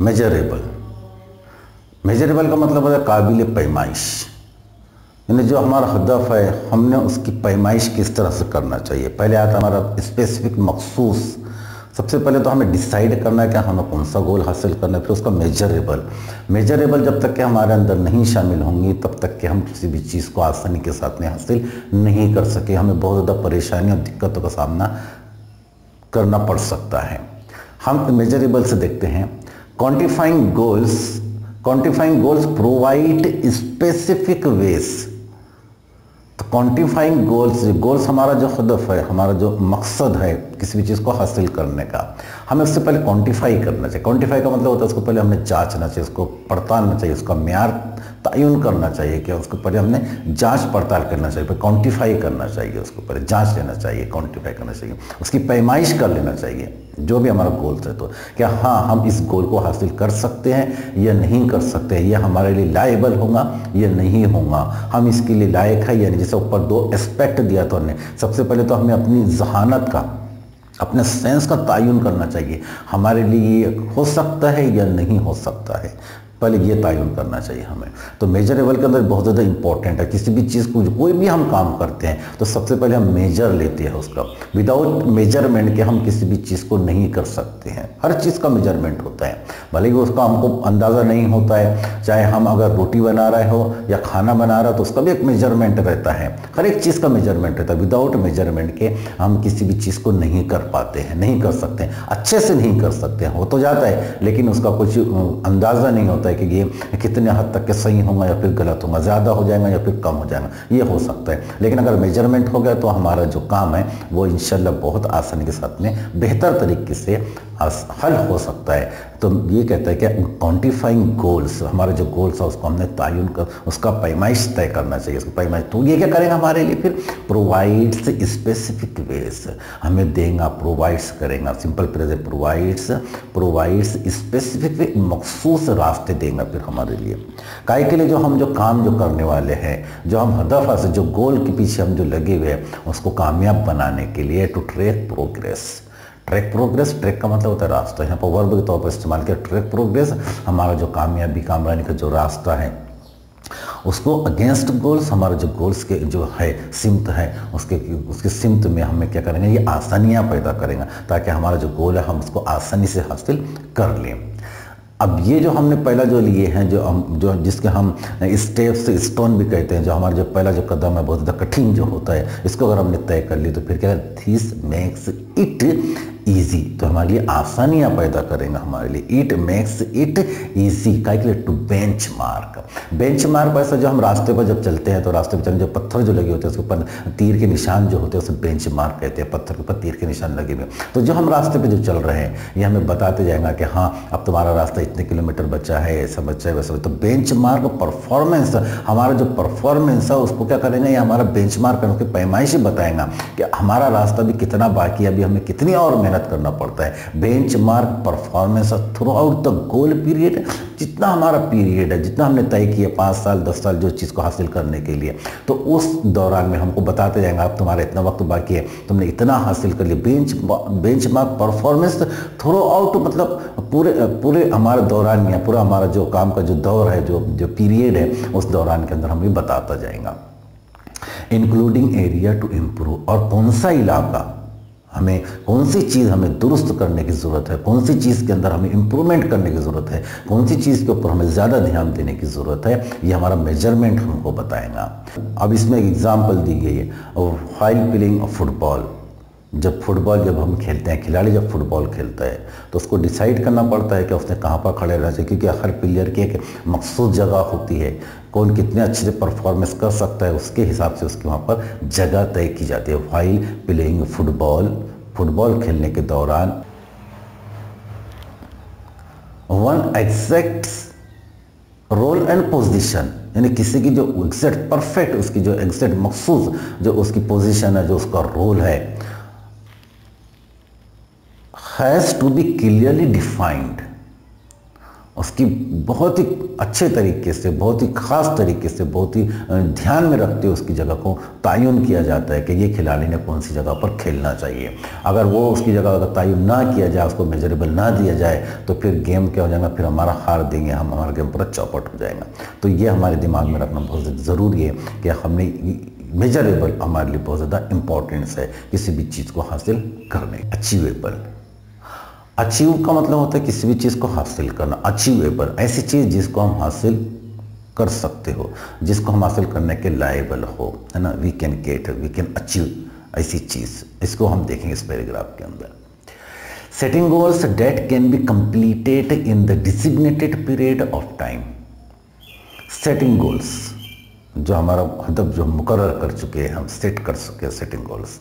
Measurable measurable का मतलब होता है काबिल पैमाइश। यानी जो हमारा हदफ है, हमने उसकी पैमाइश किस तरह से करना चाहिए? पहले आता हमारा स्पेसिफिक मखसूस। सबसे पहले तो हमें डिसाइड करना है कि हमें कौन सा गोल हासिल करना है, फिर उसका मेजरेबल मेजरेबल जब तक कि हमारे अंदर नहीं शामिल होंगी, तब तक कि हम किसी भी चीज़ को आसानी के साथ में हासिल नहीं कर सके। हमें बहुत ज़्यादा परेशानी और दिक्कतों का सामना करना पड़ सकता है। हम मेजरेबल से देखते हैं। Quantifying goals quantifying goals provide specific ways तो क्वान्टिफाइंग गोल्स गोल्स हमारा जो हदफ है, हमारा जो मकसद है किसी भी चीज़ को हासिल करने का। हमें उससे पहले क्वान्टिफाई करना चाहिए। क्वान्टिफाई का मतलब होता है उसको पहले हमें जांचना चाहिए, उसको पड़तालना चाहिए, उसका म्यार तयन करना चाहिए कि उसको पहले हमने जाँच पड़ताल करना चाहिए क्वान्टिफाई करना चाहिए, उसको पहले जाँच लेना चाहिए क्वान्टिफाई करना चाहिए, उसकी पैमाइश कर लेना चाहिए, जो भी हमारा गोल है तो। क्या हाँ हम इस गोल को हासिल कर सकते हैं या नहीं कर सकते हैं? यह हमारे लिए लाइबल होगा या नहीं होगा? हम इसके लिए लायक है या नहीं? जैसे ऊपर दो एस्पेक्ट दिया तो हमने। सबसे पहले तो हमें अपनी जहानत का अपने सेंस का तयन करना चाहिए। हमारे लिए हो सकता है या नहीं हो सकता है। पहले ये तयन करना चाहिए हमें। तो मेजरेबल के अंदर बहुत ज़्यादा इंपॉर्टेंट है। किसी भी चीज़ को, कोई भी हम काम करते हैं तो सबसे पहले हम मेजर लेते हैं उसका। विदाउट मेज़रमेंट के हम किसी भी चीज़ को नहीं कर सकते हैं। हर चीज़ का मेज़रमेंट होता है। भले ही उसका हमको अंदाज़ा नहीं होता है, चाहे हम अगर रोटी बना रहे हो या खाना बना रहे हो तो उसका भी एक मेज़रमेंट रहता है। हर एक चीज़ का मेज़रमेंट रहता है। विदाउट मेज़रमेंट के हम किसी भी चीज़ को नहीं कर पाते हैं, नहीं कर सकते अच्छे से नहीं कर सकते हो तो जाता है, लेकिन उसका कुछ अंदाज़ा नहीं होता है कि ये कितने हद तक के सही होगा या फिर गलत होगा ज़्यादा हो जाएगा या फिर कम हो जाएगा ये हो सकता है। लेकिन अगर मेज़रमेंट हो गया तो हमारा जो काम है, वो इन बहुत आसानी के साथ में बेहतर तरीके से हल हो सकता है। तो ये कहता है कि क्वान्टिफाइंग गोल्स हमारे जो गोल्स है, उसको हमने तयन कर, उसका पैमाइश तय करना चाहिए, उसको पैमाइश। तो ये क्या करेगा हमारे लिए? फिर प्रोवाइड्स स्पेसिफिक वेज हमें देगा प्रोवाइड्स करेगा। सिंपल फ्रेज है प्रोवाइड्स प्रोवाइड्स स्पेसिफिक मखसूस रास्ते देगा फिर हमारे लिए। काय के लिए? जो हम जो काम जो करने वाले हैं, जो हम हदफ से, जो गोल के पीछे हम जो लगे हुए हैं, उसको कामयाब बनाने के लिए to track progress track progress, track का मतलब होता है रास्ता। यहाँ पर वर्ब के तौर पर इस्तेमाल किया, ट्रैक प्रोग्रेस, हमारा जो कामयाबी, कामरानी का जो रास्ता है, उसको अगेंस्ट गोल्स हमारे जो गोल्स के जो है, सिमत है, उसके उसके सिमत में हमें क्या करेंगे, ये आसानियाँ पैदा करेंगे, ताकि हमारा जो गोल है, हम उसको आसानी से हासिल कर लें। अब ये जो हमने पहला जो लिए हैं, जो हम, जो, जिसके हम स्टेप्स स्टोन भी कहते हैं, जो हमारा जो पहला जो कदम है, बहुत ज़्यादा कठिन जो होता है, इसको अगर हमने तय कर ली तो फिर क्या दिस मेक्स इट ईजी तो हमारे लिए आसानियाँ पैदा करेंगे हमारे लिए. इट मेक्स इट ईजी का लिए to benchmark benchmark ऐसा जो हम रास्ते पर जब चलते हैं तो रास्ते पर चलने जो पत्थर जो लगे होते हैं, उसके ऊपर तीर के निशान जो होते हैं, उसे बेंच मार्क कहते हैं. पत्थर के ऊपर तीर के निशान लगे हुए तो जो हम रास्ते पर जो चल रहे हैं, ये हमें बताते जाएगा कि हाँ अब तुम्हारा रास्ता इतने किलोमीटर बचा है, ऐसा बचा है, वैसा तो बेंच मार्क परफॉर्मेंस हमारा जो परफॉर्मेंस है, उसको क्या करेंगे? ये हमारा बेंच मार्क उसकी पैमाइश बताएगा कि हमारा रास्ता भी कितना बाकी है. अभी हमें कितनी और मेहनत करना पड़ता है। Benchmark performance throughout the goal period जितना हमारा पीरियड है, जितना हमने तय किया पाँच साल, दस साल जो चीज़ को हासिल करने के लिए। तो उस दौरान में हमको बताते जाएँगे, आप तुम्हारा इतना वक्त बाकी है, तुमने इतना हासिल कर लिया। Bench benchmark performance throughout मतलब पूरे पूरे हमारे दौरान या पूरा हमारा जो काम का जो दौर है, जो जो पीरियड है, उस दौरान के अंदर हमें बताता जाएगा। इंक्लूडिंग एरिया टू इम्प्रूव और कौन सा इलाका हमें कौन सी चीज़ हमें दुरुस्त करने की ज़रूरत है? कौन सी चीज़ के अंदर हमें इम्प्रूवमेंट करने की ज़रूरत है? कौन सी चीज़ के ऊपर हमें ज़्यादा ध्यान देने की ज़रूरत है? ये हमारा मेज़रमेंट हमको बताएगा। अब इसमें एक एग्ज़ाम्पल दी गई है फ़ाइल पिलिंग ऑफ़ फुटबॉल जब फुटबॉल जब हम खेलते हैं, खिलाड़ी जब फुटबॉल खेलता है तो उसको डिसाइड करना पड़ता है कि उसने कहाँ पर खड़े रहना चाहिए क्योंकि हर प्लेयर की एक मखसूस जगह होती है। कौन कितने अच्छे से परफॉर्मेंस कर सकता है, उसके हिसाब से उसकी वहाँ पर जगह तय की जाती है। वाइल प्लेइंग फुटबॉल फुटबॉल खेलने के दौरान one exact role and position यानी किसी की जो एग्जैक्ट परफेक्ट उसकी जो एग्जैक्ट मखसूस, जो उसकी पोजीशन है, जो उसका रोल है has to be clearly defined उसकी बहुत ही अच्छे तरीके से, बहुत ही ख़ास तरीके से, बहुत ही ध्यान में रखते हुए उसकी जगह को तयन किया जाता है कि ये खिलाड़ी ने कौन सी जगह पर खेलना चाहिए। अगर वो उसकी जगह अगर तयन ना किया जाए, उसको मेजरेबल ना दिया जाए तो फिर गेम क्या हो जाएगा? फिर हमारा हार देंगे, हम हमारा गेम पूरा चौपट हो जाएगा। तो ये हमारे दिमाग में रखना बहुत ज़रूरी है कि हमने मेजरेबल हमारे लिए बहुत ज़्यादा इंपॉर्टेंस है किसी भी चीज़ को हासिल करने, अचीवेबल। अचीव का मतलब होता है किसी भी चीज़ को हासिल करना। अचीवेबल ऐसी चीज़ जिसको हम हासिल कर सकते हो, जिसको हम हासिल करने के लायबल हो, है ना? We can get we can achieve ऐसी चीज़। इसको हम देखेंगे इस पैराग्राफ के अंदर। Setting goals that can be completed in the designated period of time setting goals जो हमारा हदफ जो मुकर कर चुके हैं, हम सेट कर चुके हैं setting goals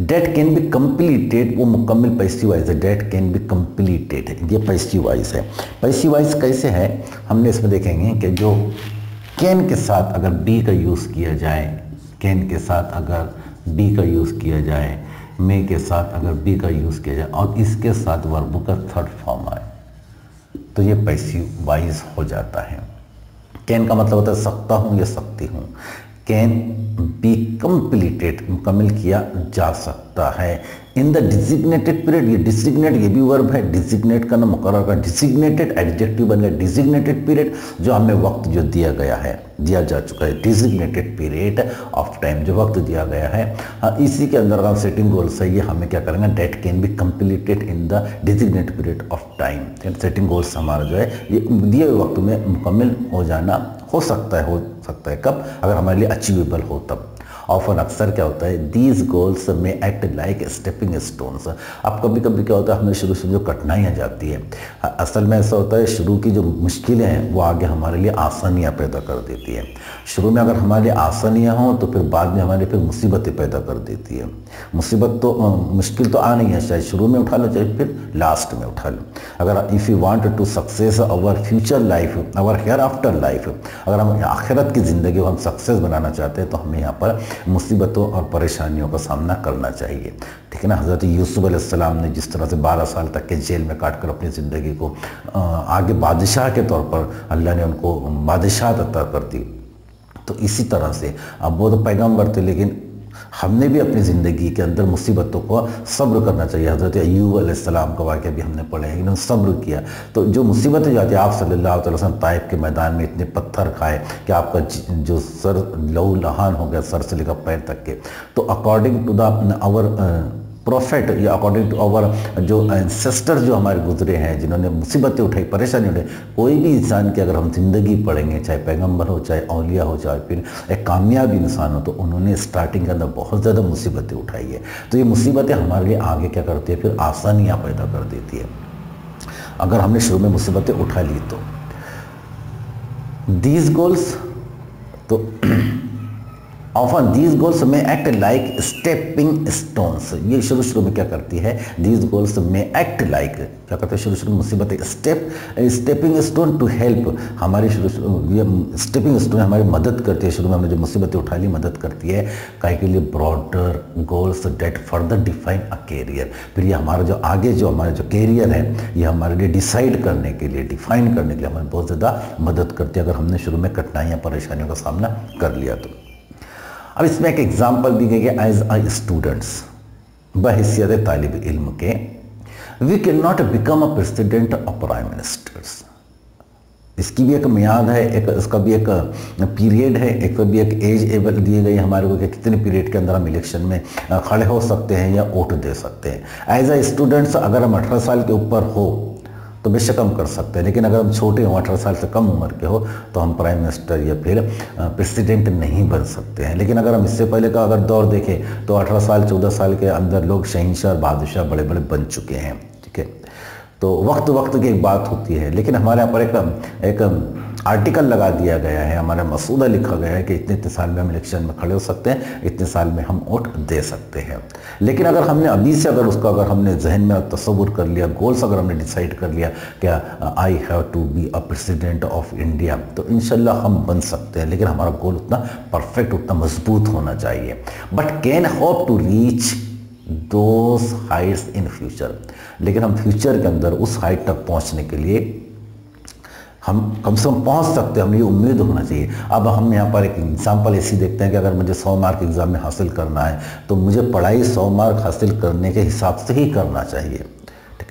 that can be completed वो मुकम्मल पैसिव वाइज है डेट कैन बी कंप्लीटेड ये पैसिव वाइज है। पैसिव वाइज कैसे है? हमने इसमें देखेंगे कि जो कैन के साथ अगर बी का यूज़ किया जाए कैन के साथ अगर बी का यूज़ किया जाए मे के साथ अगर बी का यूज़ किया जाए, और इसके साथ वर्बों का थर्ड फॉर्म आए तो ये पैसिव वाइज हो जाता है। कैन का मतलब होता है सकता हूँ या सकती हूँ। कैन बी कंप्लीटेड मुकम्मल किया जा सकता है। इन द डिजिग्नेटेड पीरियड ये डिजिग्नेट ये भी वर्ब है डिजिग्नेट करना मुकर का डिजिग्नेटेड एडजेक्टिव बन गया डिजिग्नेटेड पीरियड जो हमें वक्त जो दिया गया है, दिया जा चुका है डिजिग्नेटेड पीरियड ऑफ़ टाइम जो वक्त दिया गया है। हाँ इसी के अंदर अगर सेटिंग गोल सही है, हमें क्या करेंगे that can be completed in the designated period of time setting goals हमारा जो है, ये दिए वक्त में मुकम्मल हो जाना, हो सकता है, हो सकता है। कब? अगर हमारे लिए अचीवेबल हो तब। ऑफन अक्सर क्या होता है दीज गोल्स में एक्ट लाइक स्टेपिंग स्टोन्स अब कभी कभी क्या होता है, हमें शुरू शुरू जो कठिनाइयाँ जाती है असल में ऐसा होता है, शुरू की जो मुश्किलें हैं, वो आगे हमारे लिए आसानियाँ पैदा कर देती है। शुरू में अगर हमारे लिए आसानियाँ हों तो फिर बाद में हमारे फिर मुसीबतें पैदा कर देती है। मुसीबत तो मुश्किल तो आ नहीं है, चाहे शुरू में उठा लो, चाहे फिर लास्ट में उठा लो। अगर if you want to success our future life our hereafter life अगर हम आखिरत की ज़िंदगी को हम सक्सेस बनाना चाहते हैं तो हमें यहाँ पर मुसीबतों और परेशानियों का सामना करना चाहिए। ठीक है ना? हज़रत यूसुफ अलैहिस्सलाम ने जिस तरह से 12 साल तक के जेल में काट कर अपनी ज़िंदगी को आगे बादशाह के तौर पर अल्लाह ने उनको बादशाह अता कर दी। तो इसी तरह से, अब वो तो पैगंबर थे, लेकिन हमने भी अपनी ज़िंदगी के अंदर मुसीबतों को सब्र करना चाहिए। हज़रत अयूब का वाक्य भी हमने पढ़े हैं, इन्होंने सब्र किया। तो जो मुसीबतें जाती आप सल्लल्लाहु अलैहि वसल्लम के मैदान में इतने पत्थर खाए कि आपका जो सर, लहू लहान हो गया सर से लेकर पैर तक के। तो अकॉर्डिंग टू द प्रॉफिट या अकॉर्डिंग टू आवर जो एंसेस्टर जो हमारे गुजरे हैं, जिन्होंने मुसीबतें उठाई, परेशानी उठाई, कोई भी इंसान की अगर हम ज़िंदगी पढ़ेंगे, चाहे पैगंबर हो, चाहे औलिया हो, चाहे फिर एक कामयाब इंसान हो तो उन्होंने स्टार्टिंग के अंदर बहुत ज़्यादा मुसीबतें उठाई है। तो ये मुसीबतें हमारे लिए आगे क्या करती है? फिर आसानियाँ पैदा कर देती है। अगर हमने शुरू में मुसीबतें उठा ली तो। दीज गोल्स तो ऑफन दीज गोल्स में एक्ट लाइक स्टेपिंग स्टोन्स ये शुरू शुरू में क्या करती है? दीज गोल्स में एक्ट लाइक क्या करते हैं? शुरू शुरू मुसीबत step stepping stone to help हमारी शुरू ये स्टेपिंग स्टोन हमारी मदद करती है। शुरू में हमने जो मुसीबतें उठा ली, मदद करती है। कहीं के लिए broader goals that further define a career फिर ये हमारा जो आगे जो हमारा जो कैरियर है, ये हमारे लिए डिसाइड करने के लिए डिफाइन करने के लिए हमें बहुत ज़्यादा मदद करती है। अगर हमने शुरू में कठिनाइयाँ, परेशानियों का सामना कर लिया तो। अब इसमें एक एग्ज़ाम्पल दी गई है एज आई स्टूडेंट्स बहसीत तालब इल्म के। We can not become a president of prime ministers इसकी भी एक मियाद है, एक इसका भी एक पीरियड है, एक भी एक एज एबल दी गई हमारे को कि कितने पीरियड के अंदर हम इलेक्शन में खड़े हो सकते हैं या वोट दे सकते हैं। एज ए स्टूडेंट्स अगर हम अठारह साल के ऊपर हो तो बेशक कम कर सकते हैं, लेकिन अगर हम छोटे हों, अठारह साल से कम उम्र के हो तो हम प्राइम मिनिस्टर या फिर प्रेसिडेंट नहीं बन सकते हैं। लेकिन अगर हम इससे पहले का अगर दौर देखें तो अठारह साल, चौदह साल के अंदर लोग शहनशाह और बादशाह बड़े बड़े बन चुके हैं, ठीक है? तो वक्त वक्त की एक बात होती है, लेकिन हमारे यहाँ पर एक एक आर्टिकल लगा दिया गया है, हमारा मसूदा लिखा गया है कि इतने इतने साल में हम इलेक्शन में खड़े हो सकते हैं, इतने साल में हम वोट दे सकते हैं। लेकिन अगर हमने अभी से अगर उसका, अगर हमने जहन में तस्वुर कर लिया गोल्स अगर हमने डिसाइड कर लिया, क्या I have to be a president of India तो इन हम बन सकते हैं, लेकिन हमारा गोल उतना परफेक्ट उतना मज़बूत होना चाहिए। But can hope to reach those heights in future लेकिन हम फ्यूचर के अंदर उस हाइट तक पहुँचने के लिए हम कम से कम पहुँच सकते हैं, हमें ये उम्मीद होना चाहिए। अब हम यहाँ पर एक एग्ज़ाम्पल ऐसी देखते हैं कि अगर मुझे सौ मार्क एग्ज़ाम में हासिल करना है तो मुझे पढ़ाई सौ मार्क हासिल करने के हिसाब से ही करना चाहिए।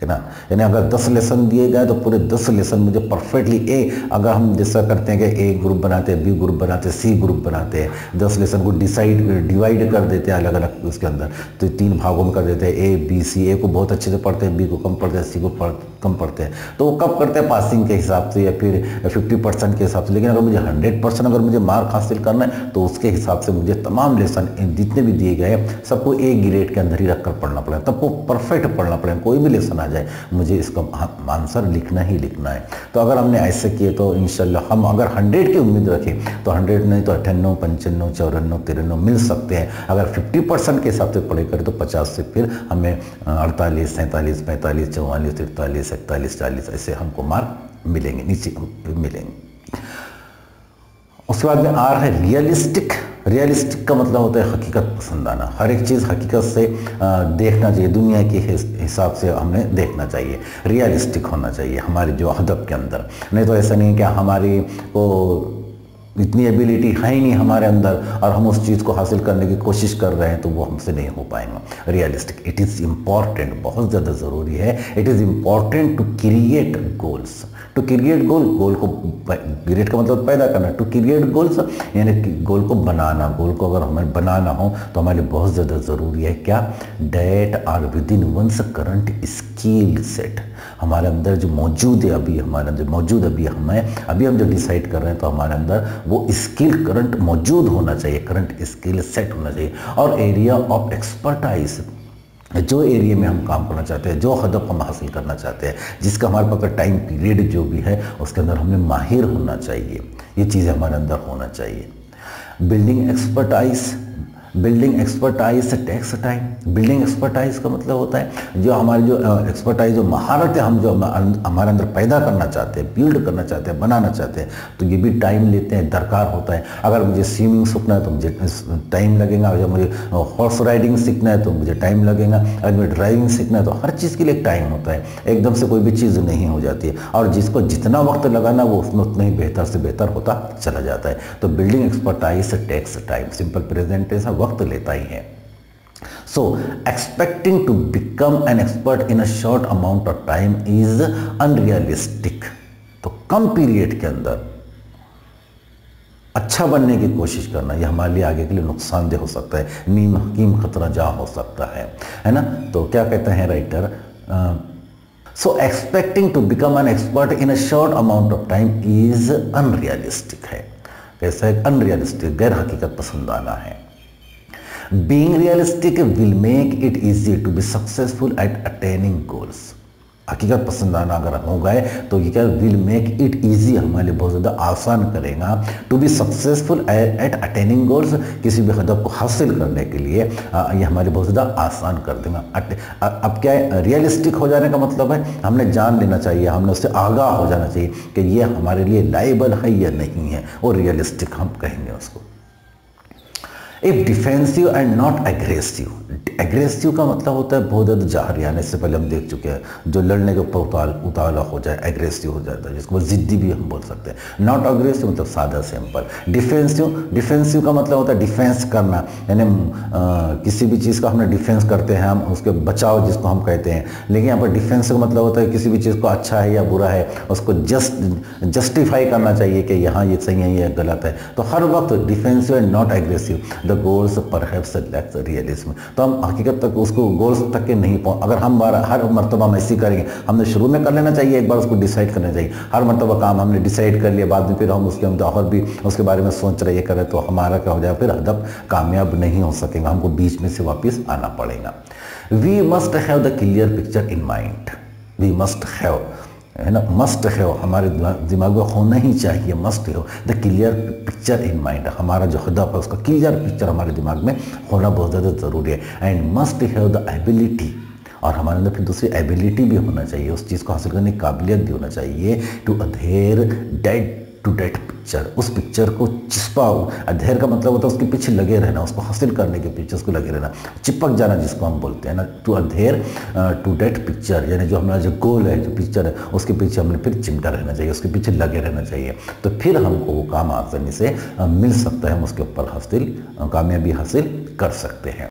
है ना यानी अगर दस लेसन दिए गए तो पूरे दस लेसन मुझे परफेक्टली ए अगर हम जैसा करते हैं कि ए ग्रुप बनाते हैं बी ग्रुप बनाते हैं सी ग्रुप बनाते हैं, दस लेसन को डिसाइड डिवाइड कर देते हैं अलग अलग उसके अंदर। तो तीन भागों में कर देते हैं ए बी सी ए को बहुत अच्छे से पढ़ते हैं बी को कम पढ़ते हैं सी को कम पढ़ते हैं। तो वो कब करते हैं? पासिंग के हिसाब से या फिर फिफ्टी परसेंट के हिसाब से। लेकिन अगर मुझे हंड्रेड परसेंट अगर मुझे मार्क हासिल करना है तो उसके हिसाब से मुझे तमाम लेसन जितने भी दिए गए सबको ए ग्रेड के अंदर ही रखकर पढ़ना पड़ेगा। तब को परफेक्ट पढ़ना पड़ेगा। कोई भी लेसन आ मुझे इसका आंसर लिखना ही लिखना है। तो अगर हमने ऐसे किए तो इन हम अगर हंड्रेड की उम्मीद रखें तो हंड्रेड नहीं तो अट्ठानवे, पंचानवे, चौरानवे, तिरानवे मिल सकते हैं। अगर फिफ्टी परसेंट के हिसाब से पढ़े करें तो पचास से फिर हमें अड़तालीस, सैंतालीस, पैंतालीस, चौवालीस, तिरतालीस, इकतालीस, चालीस ऐसे हमको मार्क मिलेंगे, नीचे मिलेंगे। उसके बाद में आ रहा है रियलिस्टिक रियलिस्टिक का मतलब होता है हकीकत पसंद आना। हर एक चीज़ हकीकत से देखना चाहिए। दुनिया के हिसाब से हमें देखना चाहिए। रियलिस्टिक होना चाहिए हमारे जो अदब के अंदर। नहीं तो ऐसा नहीं कि हमारी को इतनी एबिलिटी है ही नहीं हमारे अंदर और हम उस चीज़ को हासिल करने की कोशिश कर रहे हैं तो वो हमसे नहीं हो पाएगा। रियलिस्टिक इट इज़ इंपॉर्टेंट बहुत ज़्यादा ज़रूरी है। It is important to create goals to create goal goal को क्रिएट का मतलब पैदा करना। टू क्रिएट गोल्स यानी कि गोल को बनाना। गोल को अगर हमें बनाना हो तो हमारे लिए बहुत ज़्यादा ज़रूरी है। क्या? That are within one's current skill set हमारे अंदर जो मौजूद है अभी, हमारे अंदर मौजूद अभी हमें, अभी हम जो डिसाइड कर रहे हैं तो हमारे अंदर वो स्किल करंट मौजूद होना चाहिए करंट स्किल सेट होना चाहिए। और एरिया ऑफ़ एक्सपर्टाइज जो एरिया में हम काम करना चाहते हैं, जो हदफ हम हासिल करना चाहते हैं, जिसका हमारे पास टाइम पीरियड जो भी है, उसके अंदर हमें माहिर होना चाहिए। ये चीज़ें हमारे अंदर होना चाहिए। बिल्डिंग एक्सपर्टाइज बिल्डिंग एक्सपर्टाइज से टैक्स टाइम बिल्डिंग एक्सपर्टाइज का मतलब होता है, जो हमारी जो एक्सपर्टाइज जो महारत है, हम जो हमारे अंदर पैदा करना चाहते हैं बिल्ड करना चाहते हैं, बनाना चाहते हैं तो ये भी टाइम लेते हैं, दरकार होता है। अगर मुझे स्विमिंग सीखना है तो मुझे टाइम लगेगा। अगर मुझे हॉर्स राइडिंग सीखना है तो मुझे टाइम लगेगा। अगर मुझे ड्राइविंग सीखना है तो हर चीज़ के लिए टाइम होता है। एकदम से कोई भी चीज़ नहीं हो जाती है। और जिसको जितना वक्त लगाना, वो उसमें उतना ही बेहतर से बेहतर होता चला जाता है। तो building expertise takes time simple presentation वक्त लेता ही है। So expecting to become an expert in a short amount of time is unrealistic तो कम पीरियड के अंदर अच्छा बनने की कोशिश करना, यह हमारे लिए आगे के लिए नुकसानदेह हो सकता है, नीम हकीम खतरा जा हो सकता है है ना? तो क्या कहते हैं writer so expecting to become an expert in a short amount of time is unrealistic है। कैसा है? अनरियलिस्टिक गैर हकीकत पसंद आना है। Being realistic will make it easier to be successful at attaining goals. हकीकत पसंद आना अगर हो गए तो ये क्या विल मेक इट इजी हमारे लिए बहुत ज़्यादा आसान करेगा। To be successful at attaining goals किसी भी हदफ को हासिल करने के लिए ये हमारे लिए बहुत ज़्यादा आसान कर देगा। अब क्या है? रियलिस्टिक हो जाने का मतलब है, हमने जान लेना चाहिए, हमने उससे आगाह हो जाना चाहिए कि ये हमारे लिए लाइबल है या नहीं है वो रियलिस्टिक हम कहेंगे उसको। If defensive and not aggressive aggressive का मतलब होता है बहुत ज़्यादा जहर इससे पहले हम देख चुके हैं, जो लड़ने के ऊपर उतार, उतावला हो जाए एग्रेसिव हो जाता है, जिसको ज़िद्दी भी हम बोल सकते हैं। नॉट अग्रेसिव मतलब सादा सिंपल डिफेंसिव डिफेंसिव का मतलब होता है डिफेंस करना, यानी किसी भी चीज़ का हमने डिफेंस करते हैं, हम उसके बचाव जिसको हम कहते हैं। लेकिन यहाँ पर डिफेंस का मतलब होता है किसी भी चीज़ को अच्छा है या बुरा है, उसको जस्ट जस्टिफाई करना चाहिए कि यहाँ ये सही है, ये गलत है। तो हर वक्त defensive and not aggressive the goals पर रियलिज्म तो हम हकीकत तक उसको गोल्स तक के नहीं पहुँच अगर हम हर मरतबा हम ऐसी करेंगे, हमने शुरू में कर लेना चाहिए, एक बार उसको डिसाइड करना चाहिए। हर मरतबा काम हमने डिसाइड कर लिया, बाद में फिर हम उसके अंदर और भी उसके बारे में सोच रहे करें तो हमारा क्या हो जाएगा? फिर हदफ कामयाब नहीं हो सकेगा। हमको बीच में से वापस आना पड़ेगा। We must have the clear picture in mind we must have है ना? मस्ट है हमारे दिमाग में होना ही चाहिए मस्ट है the clear picture in mind हमारा जो खुदा है उसका क्लियर पिक्चर हमारे दिमाग में होना बहुत ज़्यादा ज़रूरी है। And must have the ability और हमारे अंदर फिर दूसरी एबिलिटी भी होना चाहिए। उस चीज़ को हासिल करने की काबिलियत भी होना चाहिए। To other dead to date picture उस पिक्चर को चिपा अध्ययन का मतलब होता है उसके पीछे लगे रहना, उसको हासिल करने के पीछे उसको लगे रहना। चिपक जाना जिसको हम बोलते हैं ना। टू अध्ययन टू डेट पिक्चर यानी जो हमारा जो गोल है, जो पिक्चर है, उसके पीछे हमने फिर चिमटा रहना चाहिए, उसके पीछे लगे रहना चाहिए। तो फिर हमको वो काम आसानी से मिल सकता है, हम उसके ऊपर हासिल कामयाबी हासिल कर सकते हैं।